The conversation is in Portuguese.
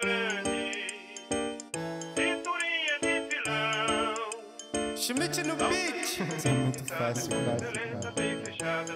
grande, cinturinha de filão. Schmidt no beat! Isso é muito fácil, cara. Beleza bem fechada,